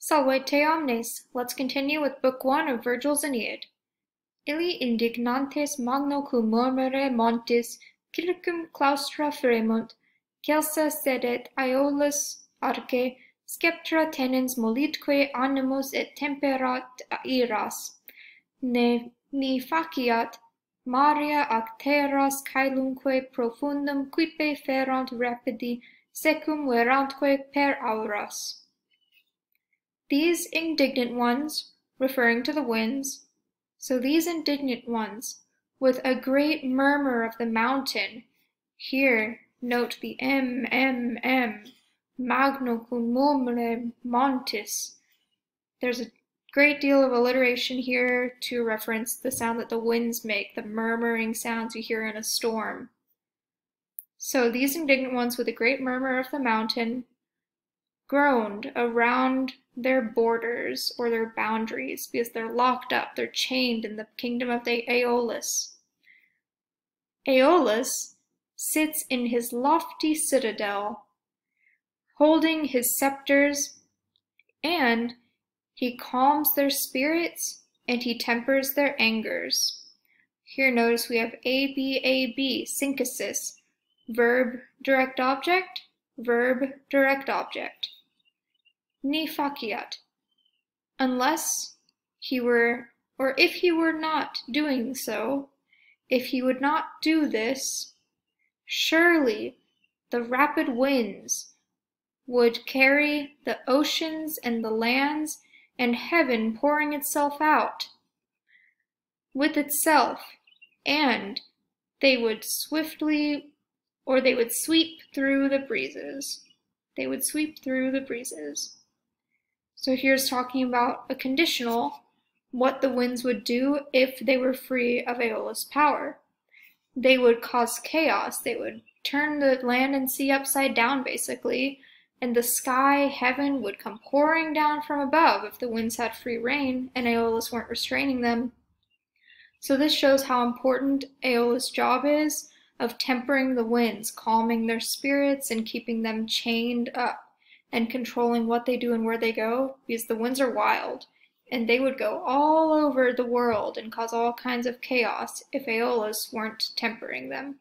Salve te omnes! Let's continue with Book One of Virgil's Aeneid. Illi indignantes magno cum murmure montis circum claustra fremunt, celsa sedet Aeolus arce, sceptra tenens mollitque animus et temperat iras, ne ni faciat Maria ac terras caelumque profundum quippe ferant rapidi secum verrantque per auras. These indignant ones, referring to the winds, so these indignant ones, with a great murmur of the mountain, here note the M, M, M, magno cum murmure montis. There's a great deal of alliteration here to reference the sound that the winds make, the murmuring sounds you hear in a storm. So these indignant ones with a great murmur of the mountain groaned around their borders or their boundaries because they're locked up, they're chained in the kingdom of the Aeolus. Aeolus sits in his lofty citadel, holding his scepters, and he calms their spirits and he tempers their angers. Here notice we have A, B, A, B, synchysis, verb, direct object, verb, direct object ni faciat, unless he were, or if he were not doing so, if he would not do this, surely the rapid winds would carry the oceans and the lands and heaven pouring itself out with itself, and they would swiftly, or they would sweep through the breezes. They would sweep through the breezes. So here's talking about a conditional, what the winds would do if they were free of Aeolus' power. They would cause chaos, they would turn the land and sea upside down basically, and the sky, heaven would come pouring down from above if the winds had free reign and Aeolus weren't restraining them. So this shows how important Aeolus' job is of tempering the winds, calming their spirits, and keeping them chained up and controlling what they do and where they go because the winds are wild and they would go all over the world and cause all kinds of chaos if Aeolus weren't tempering them.